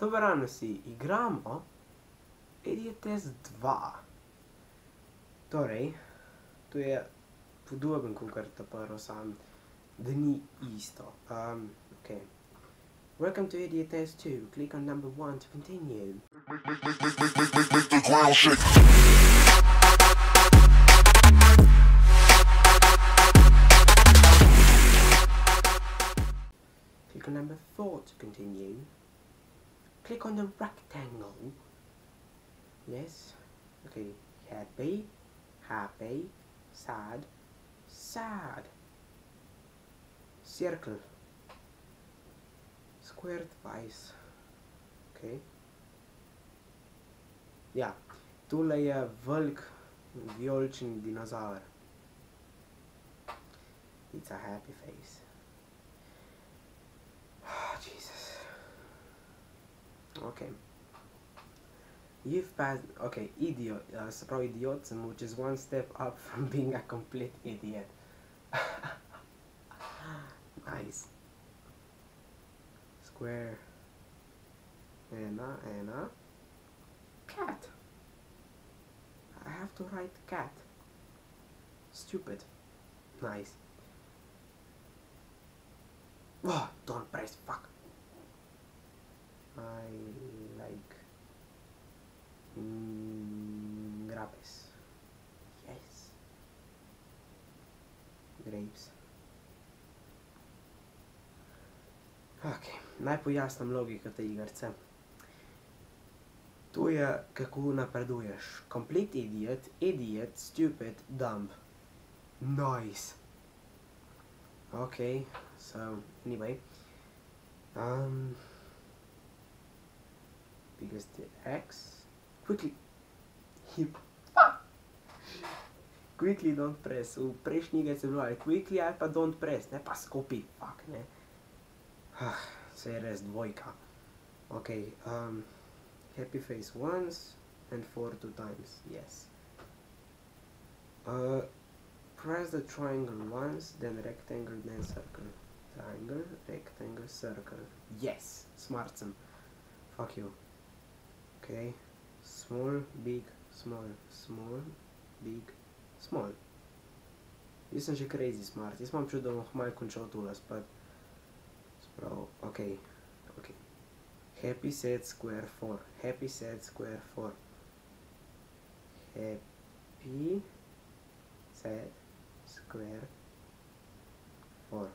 Dobar dan vsi, igramo Idiot Test 2. Torej, to je podoben kot ta prvo sam, da ni isto. Um, okay. Welcome to Idiot Test 2. Click on number 1 to continue. Make on number 4 to continue. Click on the rectangle. Yes. Okay. Happy, happy, sad, sad. Circle. Square twice. Okay. Ja, tule je velik vijolični dinozaur. It's a happy face. Okay. You've passed. Okay, idiot. Uh, pravi idiotism, which is one step up from being a complete idiot. nice. Square. Anna, Anna. Cat. I have to write cat. Stupid. Nice. Oh, don't press fuck. I like mm, grapes. Yes. Grapes. Ok, naj pojasnim logiko te igrice. To je, kako napreduješ. Complete idiot, idiot, stupid, dumb. Nice. Okay, so anyway, um, because the X quickly quickly don't press. V prejšnji igri se bilo ali quickly ali pa don't press, ne pa skopi, fuck, ne. Ah, se je res dvojka. Okay, um, happy face once and four two times, yes. Uh, press the triangle once, then rectangle, then circle. Triangle, rectangle, circle. Yes! Smart sem. Fuck you. Okay. Small, big, small, small, big, small. Jaz sem že crazy smart. Jaz imam čut, da bom malo končal tole spet. Sprav, ok. Ok. Happy set square 4. Happy set square 4. Happy set square 4.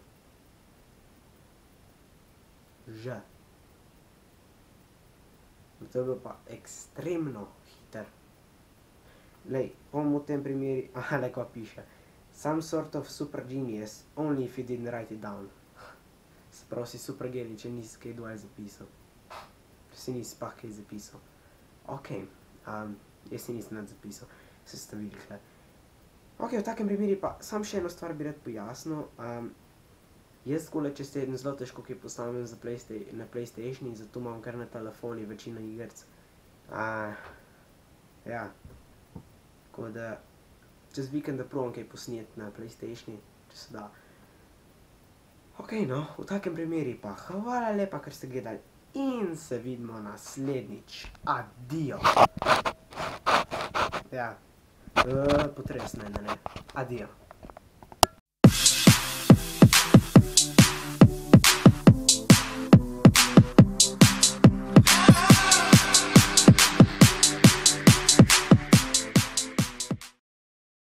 Ž. To je bil pa ekstremno hiter. Lej, bom v tem primeri, aha, le kva piše. Some sort of super genius, only if you didn't write it down. Se pravi, si super genij, če nisi kaj dvaj zapisal. Če si nisi spah kaj zapisal. Ok, um, jaz si nisem nič zapisal, se ste videli tle. Ok, v takem primeri pa, sam še eno stvar bi rad pojasnil. Um, jaz takole čez teden zelo težko kaj postavim na Playstationi, zato imam kar na telefoni večino igric. Uh, ja, tako da čez vikend probam kaj posneti na Playstationi, če se da. Ok, no, v takem primeri pa hvala lepa, ker ste gledali in se vidimo naslednjič. Adio. Ja, uh, potresno je, ne, ne. Adio.